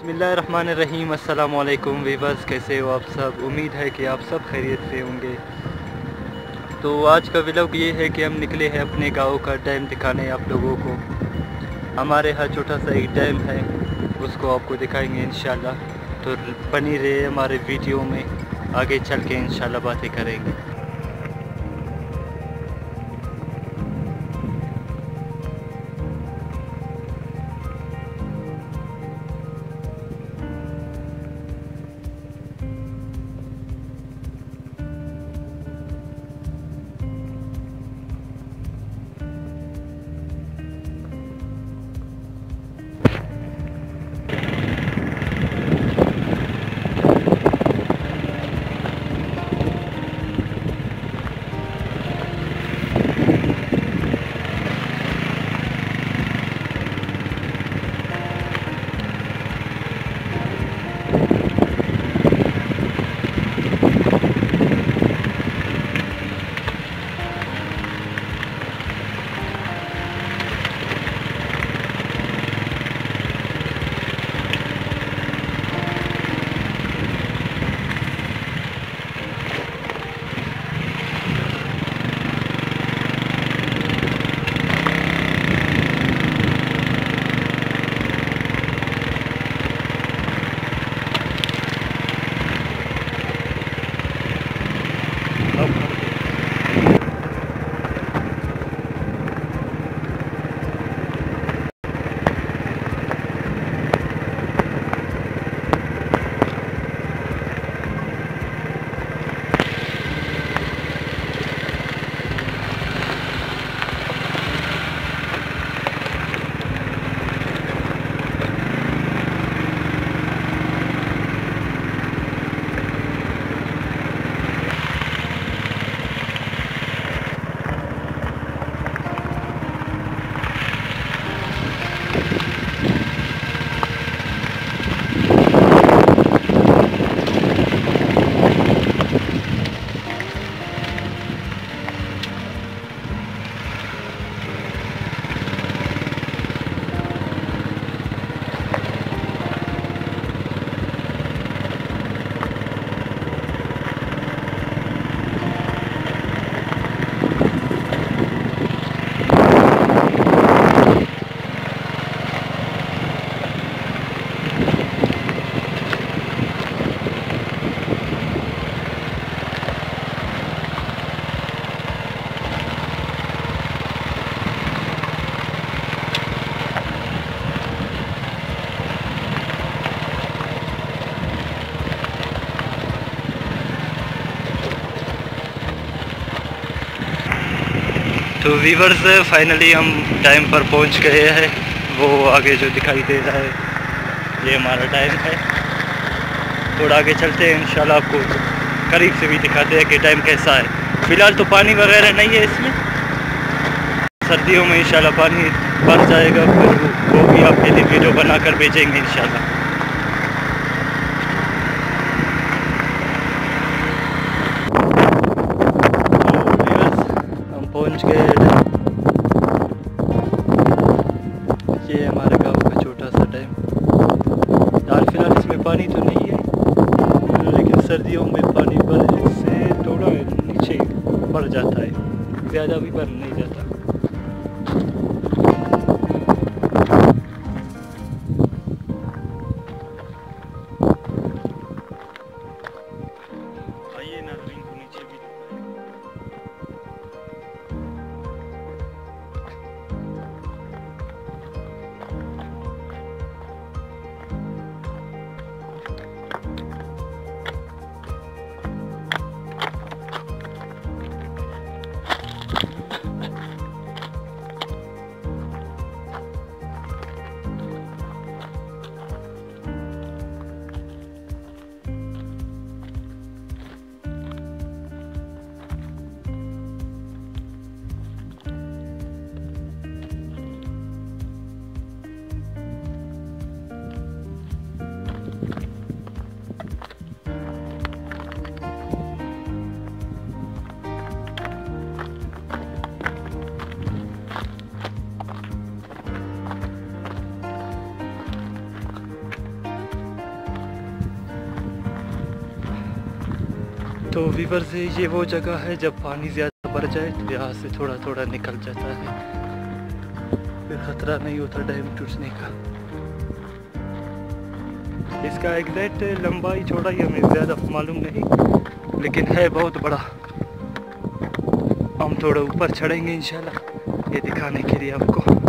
बसमीम अल्लाम वीवर्स, कैसे हो आप सब? उम्मीद है कि आप सब खैरियत से होंगे। तो आज का व्लॉग ये है कि हम निकले हैं अपने गाँव का डैम दिखाने आप लोगों को। हमारे यहाँ छोटा सा एक डैम है, उसको आपको दिखाएँगे इन तो बनी रहे हमारे वीडियो में, आगे चल के इन बातें करेंगे। तो वीवर्स फाइनली हम टाइम पर पहुँच गए हैं। वो आगे जो दिखाई दे रहा है, ये हमारा टाइम है। थोड़ा आगे चलते हैं, इंशाल्लाह आपको करीब से भी दिखाते हैं कि टाइम कैसा है। फ़िलहाल तो पानी वगैरह नहीं है इसमें। सर्दियों में इंशाल्लाह पानी भर जाएगा, फिर वो भी आपके लिए वीडियो बनाकर भेजेंगे, इंशाल्लाह। ज़्यादा भी भर नहीं जाता तो वीवर से ये वो जगह है, जब पानी ज़्यादा बढ़ जाए तो यहाँ से थोड़ा थोड़ा निकल जाता है। फिर ख़तरा नहीं होता डैम टूटने का। इसका एग्जैक्ट लंबाई, चौड़ाई हमें ज़्यादा मालूम नहीं, लेकिन है बहुत बड़ा। हम थोड़ा ऊपर चढ़ेंगे, इंशाल्लाह, ये दिखाने के लिए आपको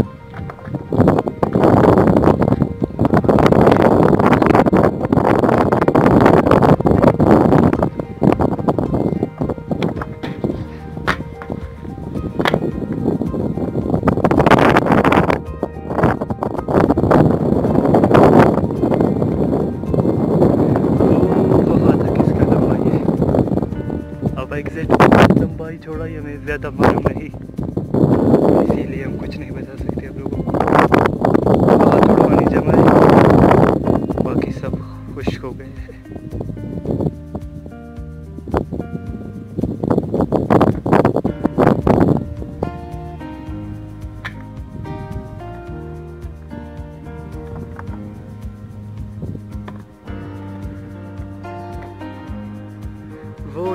एग्जैक्ट लंबाई छोड़ा ही हमें ज़्यादा मालूम नहीं। इसीलिए हम कुछ नहीं बता सकते।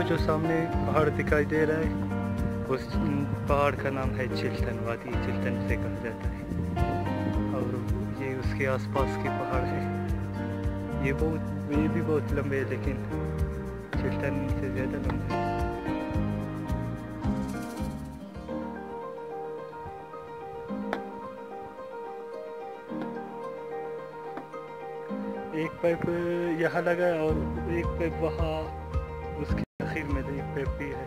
जो सामने पहाड़ दिखाई दे रहा है, उस पहाड़ का नाम है चिल्तन वादी चिल्टन से कहा जाता है। और ये उसके आसपास के पहाड़ है। ये बहुत, ये भी बहुत लंबे है, लेकिन चिल्टन से ज़्यादा लंबे एक पाइप यहाँ लगा और एक पाइप वहाँ उसके भी है।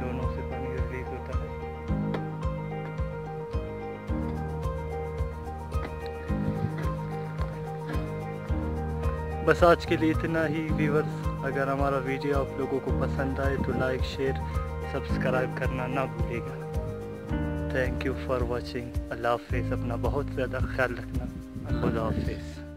दोनों से पानी रिलीज़ होता है। बस आज के लिए इतना ही व्यूवर्स अगर हमारा वीडियो आप लोगों को पसंद आए तो लाइक शेयर सब्सक्राइब करना ना भूलेगा थैंक यू फॉर वॉचिंग अल्लाह हाफिज़। अपना बहुत ज़्यादा ख्याल रखना। खुदा हाफिज़।